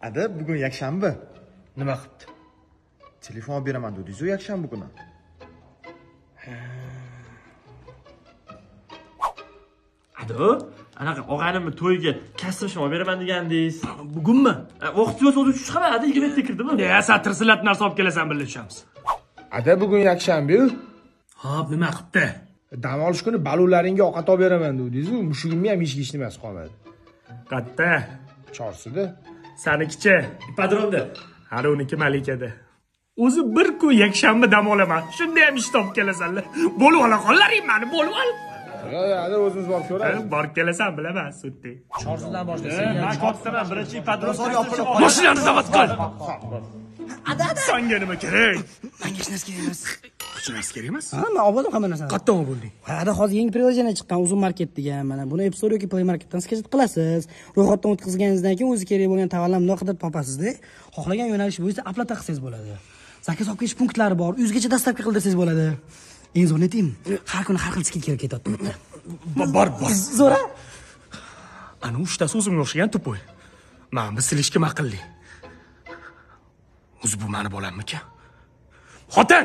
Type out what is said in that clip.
ada bugun yakshanba. Nima qilibdi? Telefon olib beraman dedingizu yakshanba kuni. Ado anaqa og'aynimni to'yiga kastroshni olib beraman degandingiz. Bugunmi? Yo'q o'zi tushib chiqaman ada yigirma yettida kirdimi ya satirsilab narsa olib kelasan birga tushamiz ada bugun yakshanba-yu. Hop nima qilibdi? Dam olish kuni balularingga ovqat olib beraman dedingizu mushugimni ham eshik eshitmasi qolmadi. Qatta chorsida sanikichi podromda hari uniki malikada o'zi bir kun yakshanba dam olaman. Shunda ham ishni olib kelasanlar bo'lib ola qollaring mani bo'lib ol. Ada o'zimiz borib ko'ramiz borib kelasan bilaman sudda chorsidan boshlaysan man kattaman birinchi podrom mashinani zavod qil. Sanga nima kerak. Manga hech narsa kerak emas narsa kerak emas ha man olib oldim hamma narsani qayerdan bo'lding. Ada hozir yangi приложение chiqqan uzun market degan mana buni app store yoki play marketdan skачать qilasiz. Ro'yxatdan o'tkazganingizdan keyin o'zi kerak bo'lgan tovarlarni bundoq qidirib topasizda. Xohlagan yo'nalish bo'yicha оплата qilsangiz bo'ladi. Zakaz olib kelish punktlari bor uyingizgacha dostavka qildirsangiz bo'ladi. Eng zo'rini aytaymi har kuni har xil skidka ketyapti bu yerda bor bor zo'ra ana uchtasi o'zimga o'xshagan tupoy mana bu silishkim aqlli. O'zi bu mani bolammikan? Xotin